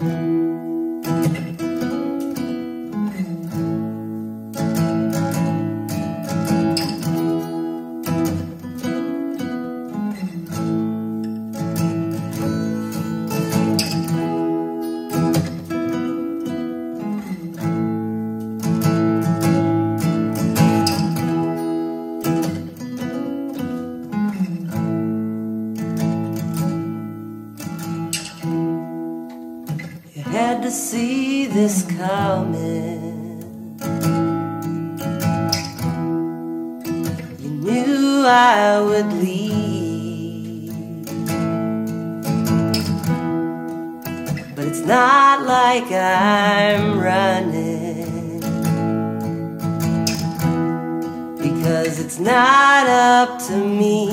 had to see this coming. You knew I would leave. But it's not like I'm running. Because it's not up to me.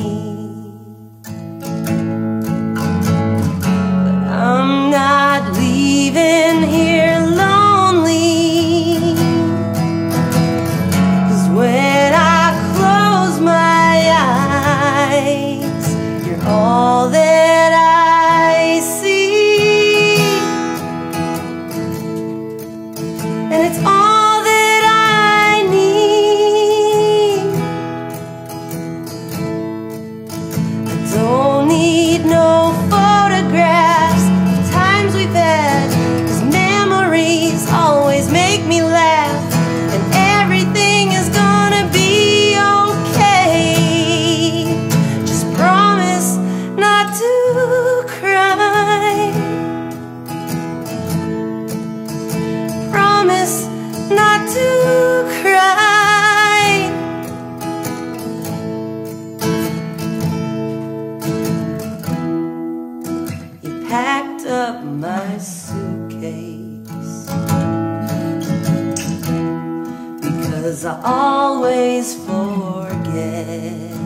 Promise not to cry. You packed up my suitcase because I always forget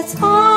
it's all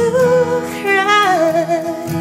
to cry.